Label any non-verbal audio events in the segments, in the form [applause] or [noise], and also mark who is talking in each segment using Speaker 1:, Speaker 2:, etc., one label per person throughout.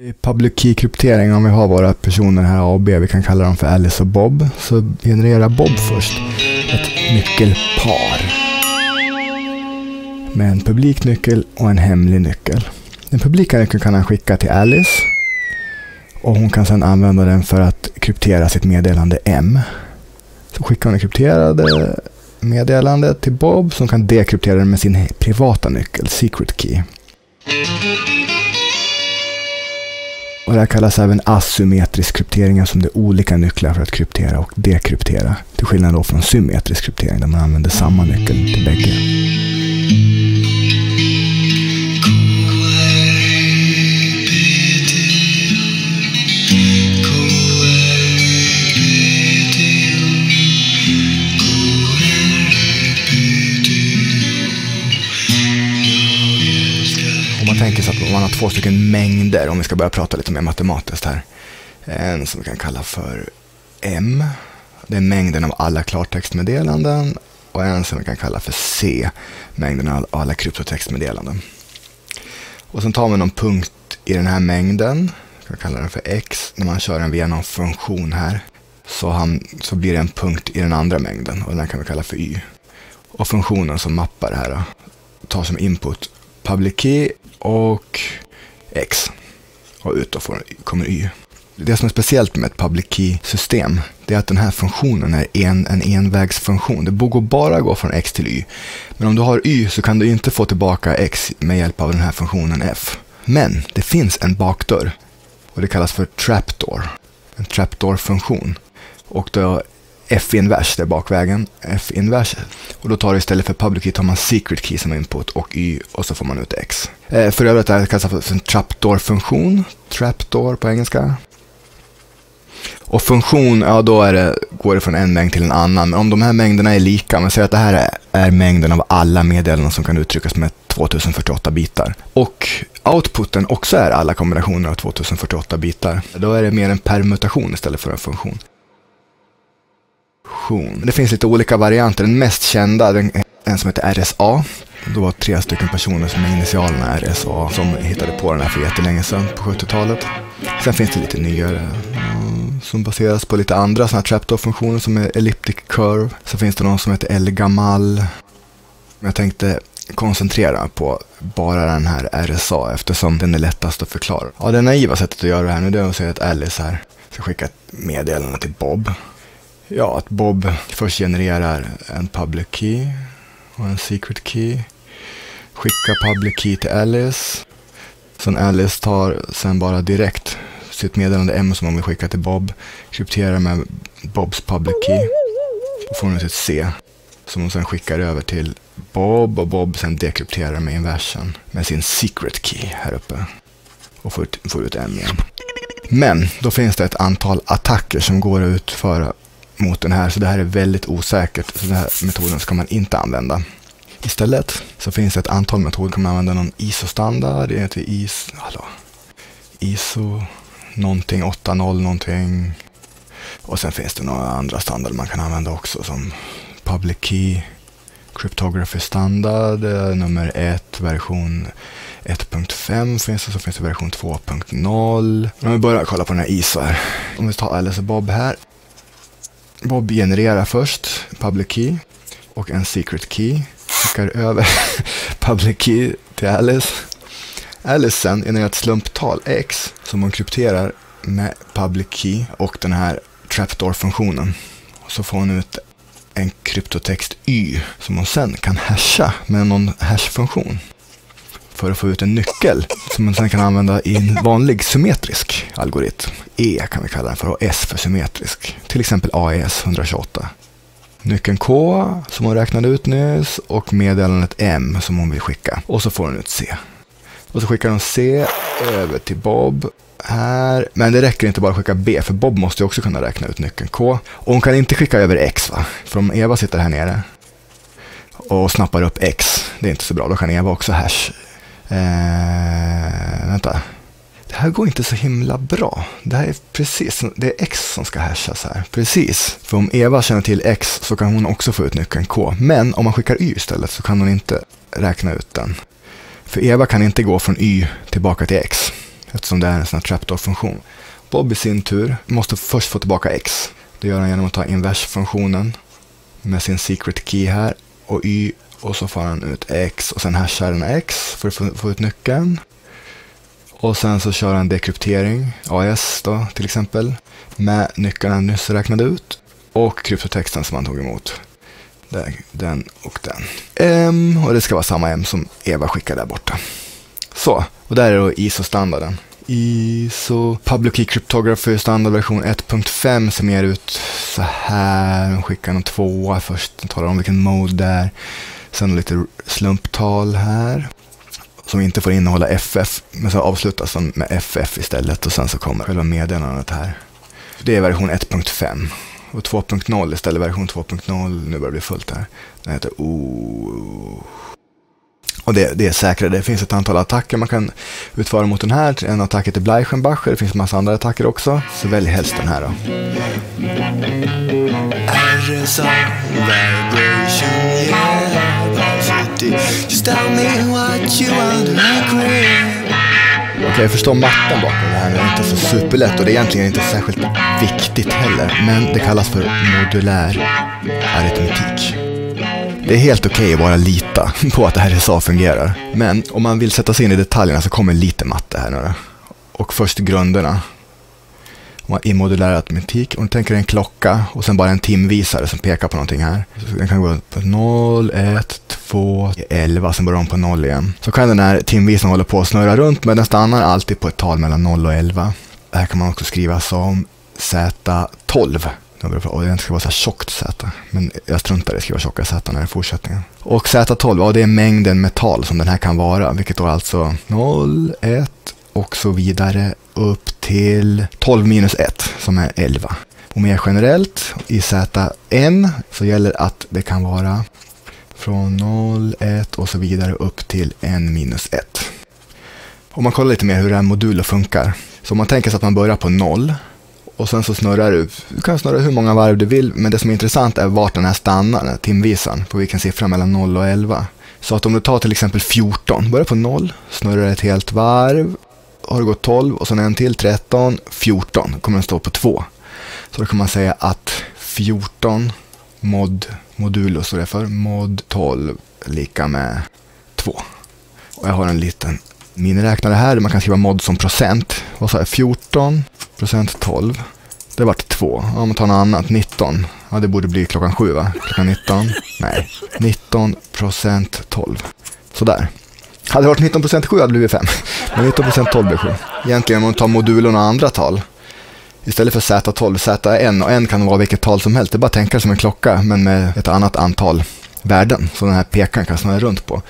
Speaker 1: I public key-kryptering, om vi har våra personer här A och B, vi kan kalla dem för Alice och Bob, så genererar Bob först ett nyckelpar med en publik nyckel och en hemlig nyckel. Den publika nyckeln kan han skicka till Alice och hon kan sedan använda den för att kryptera sitt meddelande M. Så skickar hon det krypterade meddelandet till Bob som kan dekryptera det med sin privata nyckel, secret key. Det här kallas även asymmetrisk kryptering som det är olika nycklar för att kryptera och dekryptera. Till skillnad då från symmetrisk kryptering där man använder samma nyckel till bägge. Tänker sig att man har två stycken mängder, om vi ska börja prata lite mer matematiskt här. En som vi kan kalla för M. Det är mängden av alla klartextmeddelanden. Och en som vi kan kalla för C. Mängden av alla kryptotextmeddelanden. Och sen tar man någon punkt i den här mängden. Vi kan kalla den för X. När man kör den via någon funktion här. Så, han, så blir det en punkt i den andra mängden. Och den kan vi kalla för Y. Och funktionen som mappar det här då, tar som input public key och X. Och ut då får, kommer Y. Det som är speciellt med ett public key-system, det är att den här funktionen är en, en envägsfunktion. Det går bara gå från X till Y. Men om du har Y så kan du inte få tillbaka X med hjälp av den här funktionen F. Men det finns en bakdörr och det kallas för trapdoor. En trapdoor-funktion. Och då F-invers, det är bakvägen, F-invers. Och då tar du istället för public key tar man secret key som input och Y och så får man ut X. Eh, för övrigt är det kallas för en trapdoor-funktion. Trapdoor på engelska. Och funktion, ja då är det, går det från en mängd till en annan. Men om de här mängderna är lika, man säger att det här är, är mängden av alla meddelanden som kan uttryckas med 2048 bitar. Och outputen också är alla kombinationer av 2048 bitar. Då är det mer en permutation istället för en funktion. Det finns lite olika varianter. Den mest kända är en som heter RSA. Det var tre stycken personer som är initialerna RSA som hittade på den här för jättelänge sedan på 70-talet. Sen finns det lite nyare mm, som baseras på lite andra sådana trapdoor-funktioner som är elliptic curve. Så finns det någon som heter L-gamal. Jag tänkte koncentrera på bara den här RSA eftersom den är lättast att förklara. Ja, det naiva sättet att göra det här nu det är att säga att Alice här ska skicka ett meddelande till Bob. Ja, att Bob först genererar en public key och en secret key. Skickar public key till Alice. Sen Alice tar sen bara direkt sitt meddelande M som hon vill skicka till Bob. Krypterar med Bobs public key. Och får hon sitt C. Som hon sen skickar över till Bob och Bob sen dekrypterar med inversen med sin secret key här uppe. Och får ut, får ut M igen. Men då finns det ett antal attacker som går att utföra mot den här, så det här är väldigt osäkert. Så den här metoden ska man inte använda. Istället så finns det ett antal metoder. kan man använda någon ISO-standard. Det heter IS, hallå, ISO någonting 8.0 någonting. Och sen finns det några andra standarder man kan använda också som Public Key Cryptography standard nummer 1, version 1.5 finns det, så finns det version 2.0. Om vi börjar kolla på den här ISO här. Om vi tar Alice och Bob här. Bob genererar först public key och en secret key. Skickar över [laughs] public key till Alice. Alice sen genererar ett slumptal x som hon krypterar med public key och den här trapdoor-funktionen. Så får hon ut en kryptotext y som hon sen kan hasha med någon hash-funktion för att få ut en nyckel som man sen kan använda i en vanlig symmetrisk algoritm. E kan vi kalla den för och S för symmetrisk. Till exempel AES 128. Nyckeln K som hon räknade ut nyss och meddelandet M som hon vill skicka. Och så får hon ut C. Och så skickar hon C över till Bob här. Men det räcker inte bara att skicka B, för Bob måste ju också kunna räkna ut nyckeln K. Och hon kan inte skicka över X, va? För om Eva sitter här nere och snappar upp X, det är inte så bra, då kan Eva också hash Eh, vänta. Det här går inte så himla bra. Det här är precis, det är X som ska hashas här. Precis. För om Eva känner till X så kan hon också få ut nyckeln K. Men om man skickar Y istället så kan hon inte räkna ut den. För Eva kan inte gå från Y tillbaka till X. eftersom det är en sån här trapdoor-funktion. Bob i sin tur måste först få tillbaka x. Det gör han genom att ta inversfunktionen med sin secret key här och y och så får han ut x och sen hashar den x för att få, få ut nyckeln. Och sen så kör han dekryptering, AES då till exempel, med nyckeln han nyss räknade ut och kryptotexten som han tog emot. Den och den. M och det ska vara samma M som Eva skickade där borta. Så, och där är då ISO-standarden. ISO Public Key Cryptography standardversion 1.5 som ger ut så här. De skickar en tvåa först. De talar om vilken mode det är. Sen lite slumptal här. Som inte får innehålla FF. Men så avslutas de med FF istället och sen så kommer själva meddelandet här. Det är version 1.5. Och 2.0 istället version 2.0. Nu börjar det bli fullt här. Den heter O... Och det, det är säkrare. Det finns ett antal attacker man kan utföra mot den här. En attack heter Bleichenbacher. Det finns en massa andra attacker också. Så välj helst den här då. RSA vibration, yeah, Just tell me what you want Okej, okay, jag förstår matten bakom det här. Det är inte så superlätt och det är egentligen inte särskilt viktigt heller. Men det kallas för modulär aritmetik. Det är helt okej okay att bara lita [laughs] på att det här RSA fungerar. Men om man vill sätta sig in i detaljerna så kommer lite matte här nu Och först grunderna. I modulär aritmetik. Om du tänker en klocka och sen bara en timvisare som pekar på någonting här. Så den kan gå på 0, 1, 2, 11, sen börjar de på noll igen. Så kan den här timvisan hålla på att snurra runt men den stannar alltid på ett tal mellan 0 och 11. Det här kan man också skriva som Z12. Och det ska vara så här tjockt Z. Men jag struntar i att skriva tjocka Z när det är fortsättningen. Och Z12, ja det är mängden metall som den här kan vara. Vilket då alltså 0, 1 och så vidare upp till 12 minus 1 som är 11. Och mer generellt i ZN så gäller att det kan vara från 0, 1 och så vidare upp till 1 minus 1. Om man kollar lite mer hur den här funkar. Så om man tänker sig att man börjar på 0 och sen så snurrar du. Du kan snurra hur många varv du vill, men det som är intressant är vart den här stannar, den här timvisaren, på vilken siffra mellan 0 och 11. Så att om du tar till exempel 14, börjar på 0, snurrar ett helt varv, har det gått 12 och sen en till 13, 14, kommer den stå på 2. Så då kan man säga att 14 mod modulo står det för, mod 12 lika med 2. Och jag har en liten miniräknare här där man kan skriva mod som procent. Vad sa jag? 14 procent 12. Det vart 2. Om man tar något annat, 19. Ja, det borde bli klockan 7 va? Klockan 19? Nej, 19 procent 12. Sådär. Hade det varit 19 procent 7 hade det blivit 5. Men 19 procent 12 blir 7. Egentligen om man tar modulerna och andra tal. Istället för Z12, Z1 och N kan vara vilket tal som helst. Det är bara att tänka som en klocka men med ett annat antal värden som den här pekaren kan snurra runt på.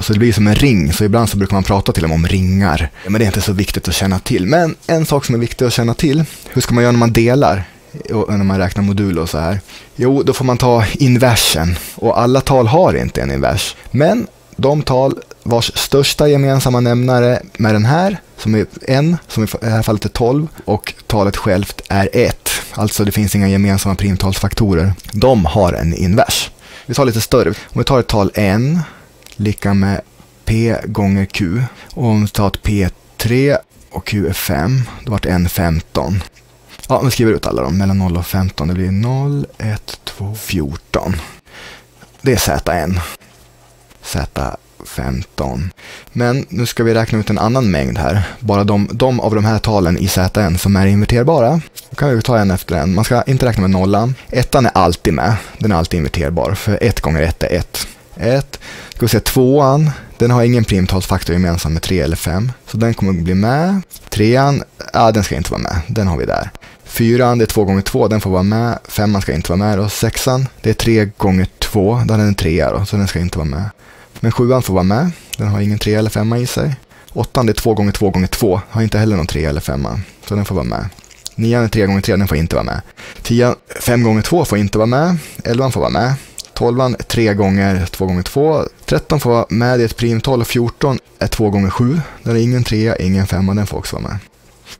Speaker 1: Så det blir som en ring, så ibland så brukar man prata till och med om ringar. Men det är inte så viktigt att känna till. Men en sak som är viktig att känna till, hur ska man göra när man delar? Och när man räknar moduler och så här. Jo, då får man ta inversen. Och alla tal har inte en invers. Men de tal vars största gemensamma nämnare med den här, som är en, som i det här fallet är 12, och talet självt är 1. Alltså det finns inga gemensamma primtalsfaktorer. De har en invers. Vi tar lite större. Om vi tar ett tal n lika med p gånger q. Och om vi tar ett p3 och q är 5, då vart n 15. Ja, vi skriver ut alla dem mellan 0 och 15. Det blir 0, 1, 2, 14. Det är zn. Z15. Men nu ska vi räkna ut en annan mängd här. Bara de, de av de här talen i Zn som är inverterbara. Då kan vi ta en efter en. Man ska inte räkna med nollan. Ettan är alltid med. Den är alltid inverterbar. För 1 gånger 1 är 1. 1. Ska vi se tvåan. Den har ingen primtalsfaktor gemensam med 3 eller 5. Så den kommer att bli med. Trean, ja den ska inte vara med. Den har vi där. Fyran, det är 2 gånger 2, den får vara med. Femman ska inte vara med. Och sexan, det är 3 gånger 2, då är den en trea då, så den ska inte vara med. Men sjuan får vara med. Den har ingen tre eller femma i sig. Åttan det är två gånger två gånger två. Har inte heller någon tre eller femma. Så den får vara med. Nian är tre gånger tre, den får inte vara med. Tian, fem gånger två får inte vara med. Elvan får vara med. Tolvan, tre gånger två gånger två. Tretton får vara med i ett primtal och 14 är två gånger sju. Den är ingen trea, ingen femma, den får också vara med.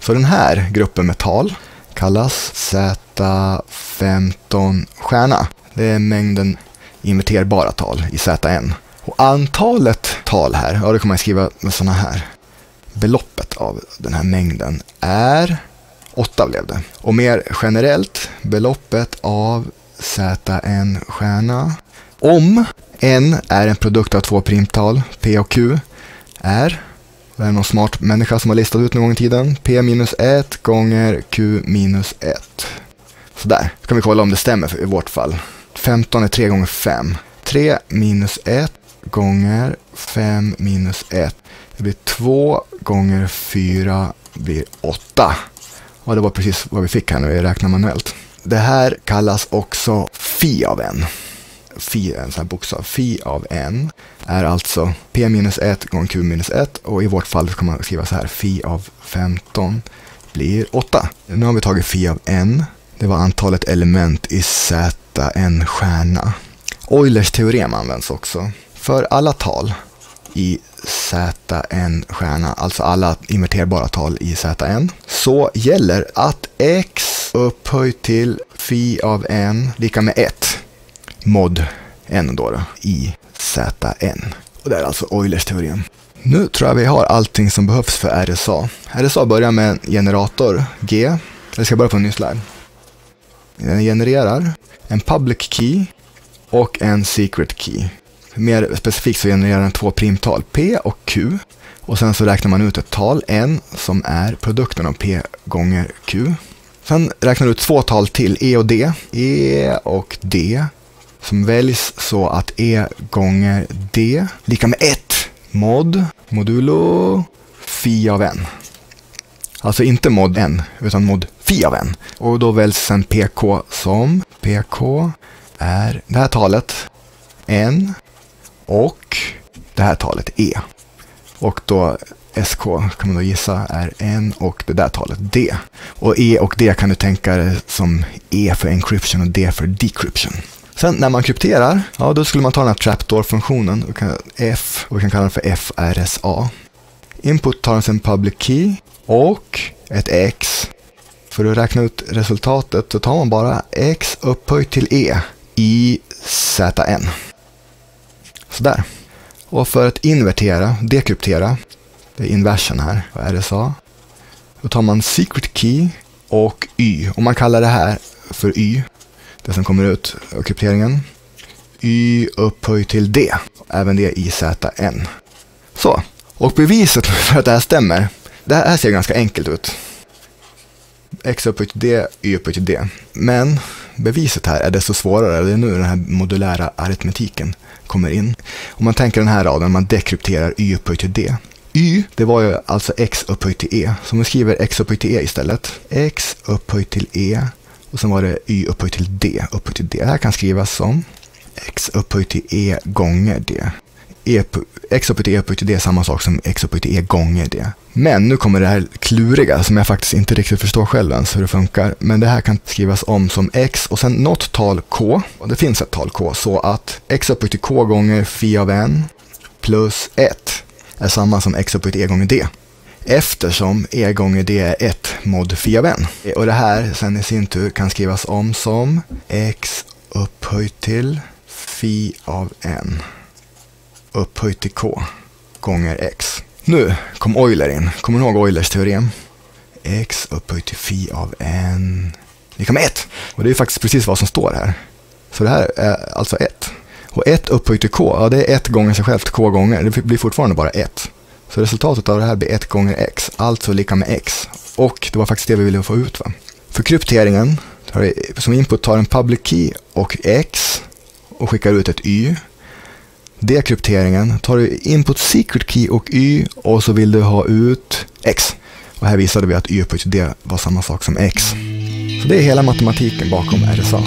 Speaker 1: Så den här gruppen med tal kallas Z15 stjärna. Det är mängden inverterbara tal i ZN. Och antalet tal här, ja det kan man skriva med sådana här. beloppet av den här mängden är 8 blev det. Och mer generellt, beloppet av Zn stjärna om n är en produkt av två primtal, p och q, är det är någon smart människa som har listat ut någon gång i tiden. P minus 1 gånger Q minus 1. Sådär, så kan vi kolla om det stämmer i vårt fall. 15 är 3 gånger 5. 3 minus 1 gånger 5 minus 1. Det blir 2 gånger 4 blir 8. Och det var precis vad vi fick här när vi räknade manuellt. Det här kallas också Fi av n. Fi är en sån här bokstav. Fi av n är alltså P minus 1 gånger Q minus 1 och i vårt fall kan man skriva så här. Fi av 15 blir 8. Nu har vi tagit Fi av n. Det var antalet element i Zn stjärna. Eulers teorem används också. För alla tal i Zn stjärna, alltså alla inverterbara tal i Zn, så gäller att x upphöjt till Fi av n lika med 1 mod n då, då i Zn. Och det är alltså Eulers teorem. Nu tror jag vi har allting som behövs för RSA. RSA börjar med en generator, G. Jag ska börja på en ny slide. Den genererar en public key och en secret key. Mer specifikt så genererar den två primtal, P och Q. Och sen så räknar man ut ett tal, n, som är produkten av P gånger Q. Sen räknar du ut två tal till, E och D. E och D som väljs så att E gånger D lika med 1 mod modulo Fi av n. Alltså inte mod n, utan mod Fi av n. Och då väljs sen PK som PK är det här talet n och det här talet e. Och då SK kan man då gissa är n och det där talet d. Och e och d kan du tänka dig som e för encryption och d för decryption. Sen när man krypterar, ja då skulle man ta den här trapdoor-funktionen, F, och vi kan kalla den för FRSA. Input tar den sen public key och ett X. För att räkna ut resultatet så tar man bara X upphöjt till E i ZN. Sådär. Och för att invertera, dekryptera, det är inversen här på RSA, då tar man secret key och Y. Och man kallar det här för Y det som kommer ut av krypteringen. Y upphöjt till D, även det i ZN. Så, och beviset för att det här stämmer, det här ser ganska enkelt ut. X upphöjt till D, Y upphöjt till D. Men beviset här är desto svårare, det är nu den här modulära aritmetiken kommer in. Om man tänker den här raden, man dekrypterar Y upphöjt till D. Y, det var ju alltså X upphöjt till E. Så man skriver X upphöjt till E istället. X upphöjt till E och sen var det y upphöjt till d upphöjt till d. Det här kan skrivas som x upphöjt till e gånger d. E, x upphöjt till e upphöjt till d är samma sak som x upphöjt till e gånger d. Men nu kommer det här kluriga som jag faktiskt inte riktigt förstår själv ens hur det funkar. Men det här kan skrivas om som x och sen något tal k. Och det finns ett tal k så att x upphöjt till k gånger phi av n plus 1 är samma som x upphöjt till e gånger d eftersom e gånger d är 1 mod phi av n. Och det här sen i sin tur kan skrivas om som x upphöjt till phi av n upphöjt till k gånger x. Nu kom Euler in. Kommer ni ihåg Eulers teorem? x upphöjt till phi av n lika med 1. Och det är faktiskt precis vad som står här. Så det här är alltså 1. Och 1 upphöjt till k, ja det är 1 gånger sig självt k gånger. Det blir fortfarande bara 1. Så resultatet av det här blir 1 gånger x, alltså lika med x. Och det var faktiskt det vi ville få ut. Va? För krypteringen, som input tar en public key och x och skickar ut ett y. Dekrypteringen tar du input secret key och y och så vill du ha ut x. Och här visade vi att y upphöjt till d var samma sak som x. Så det är hela matematiken bakom RSA.